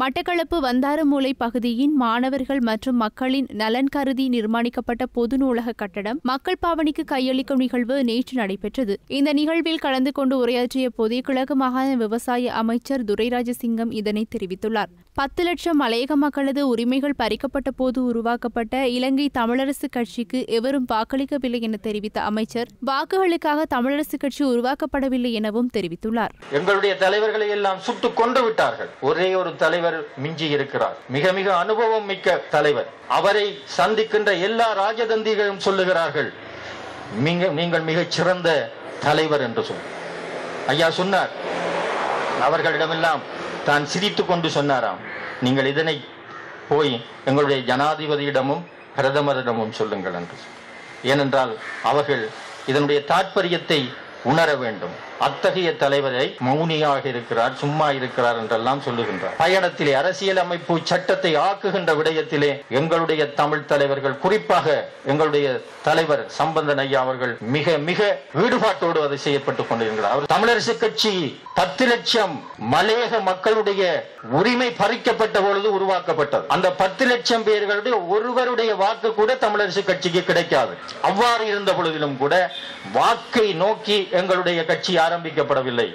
மட்டக்களப்பு வந்தாரமூலை பகுதியின் மாணவர்கள் மற்றும் மக்களின் நலன் கருதி நிர்மாணிக்கப்பட்ட பொது நூலக கட்டடம் மக்கள் பாவனைக்கு கையளிக்கும் நிகழ்வு நேற்று நடைபெற்றது. இந்த நிகழ்வில் கலந்து கொண்டு உரையாற்றிய போதே கிழக்கு மாகாண விவசாய அமைச்சர் துரைராஜசிங்கம் இதனை தெரிவித்துள்ளார். பத்து லட்சம் மலையக மக்களது உரிமைகள் பறிக்கப்பட்ட போது உருவாக்கப்பட்ட இலங்கை தமிழரசு கட்சிக்கு எவரும் வாக்களிக்கவில்லை என தெரிவித்த அமைச்சர் வாக்குகளுக்காக தமிழரசு கட்சி உருவாக்கப்படவில்லை எனவும் தெரிவித்துள்ளார். எங்களுடைய தலைவர்களை எல்லாம் சுட்டுக் கொண்டு விட்டார்கள். ஒரே ஒரு தலைவர் மிஞ்சி இருக்கிறார். மிக மிக அனுபவம் மிக்க தலைவர். அவரை சந்திக்கின்ற எல்லா ராஜதந்திகளும் சொல்லுகிறார்கள். மிக நீங்கள் மிகச் சிறந்த தலைவர் என்று சொல். ஐயா சொன்னார். அவர்களிடமெல்லாம் தான் சிரித்து கொண்டு சொன்னாராம். நீங்கள் இதனை போய் எங்களுடைய ஜனாதிபதியிடமும் பிரதமரிடமும் சொல்லுங்கள் என்று ஏனென்றால் அவர்கள் இதனுடைய தாற்பயத்தை உணர வேண்டும். அத்தகைய தலைவரை மௌனியாக இருக்கிறார் சும்மா இருக்கிறார் என்றெல்லாம் சொல்லுகின்றார். பயணத்திலே அரசியல் அமைப்பு சட்டத்தை ஆக்குகின்ற விடயத்திலே எங்களுடைய தமிழ் தலைவர்கள் குறிப்பாக எங்களுடைய தலைவர் சம்பந்தன் ஐயா அவர்கள் மிக மிக ஈடுபாட்டோடு அதை செய்யப்பட்டுக் கொண்டிருக்கிறார். அவர் தமிழரசு கட்சி பத்து லட்சம் மலையக மக்களுடைய உரிமை பறிக்கப்பட்ட பொழுது உருவாக்கப்பட்டது. அந்த பத்து லட்சம் பேர்களுடைய ஒருவருடைய வாக்கு கூட தமிழரசு கட்சிக்கு கிடைக்காது. அவ்வாறு இருந்த பொழுதிலும் கூட வாக்கை நோக்கி எங்களுடைய கட்சி ஆரம்பிக்கப்படவில்லை.